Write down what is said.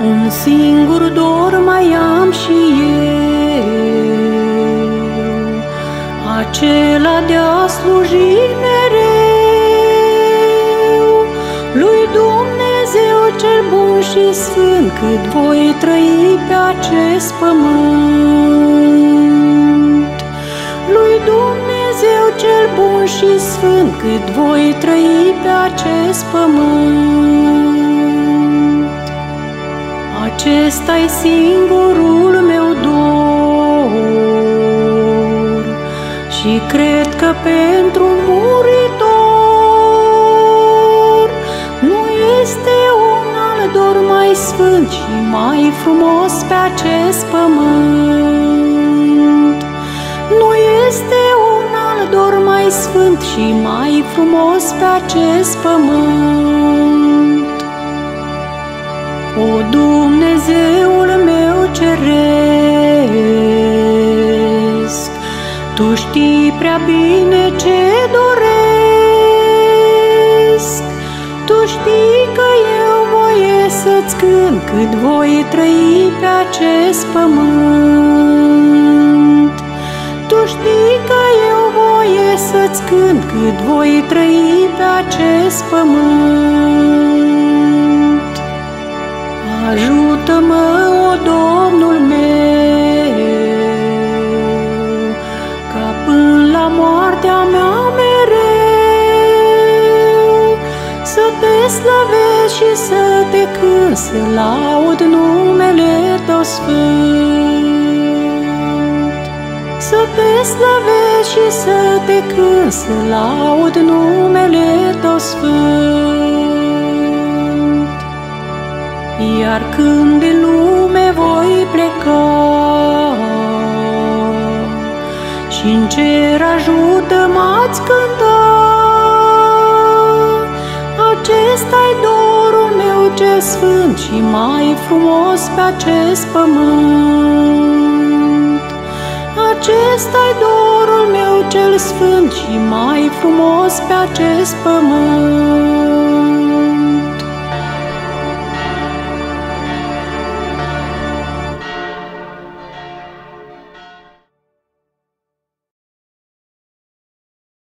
Un singur dor mai am și eu, acela de a sluji mereu lui Dumnezeu cel bun și sfânt, cât voi trăi pe acest pământ. Lui Dumnezeu cel bun și sfânt, cât voi trăi pe acest pământ. Acesta-i singurul meu dor și cred că pentru muritor nu este un alt dor mai sfânt și mai frumos pe acest pământ. Nu este un alt dor mai sfânt și mai frumos pe acest pământ. Tu știi prea bine ce doresc, Tu știi că eu voie să-ți cânt cât voi trăi pe acest pământ. Tu știi că eu voie să-ți cânt cât voi trăi pe acest pământ. Ajută-mă, la moartea mea mereu să te slăvesc și să te cânt, să laud numele Tău sfânt. Să te slăvesc și să te cânt, să laud numele Tău sfânt. Iar când din lume și în cer ajută m-ați cânta, acesta-i dorul meu cel sfânt și mai frumos pe acest pământ. Acesta-i dorul meu cel sfânt și mai frumos pe acest pământ.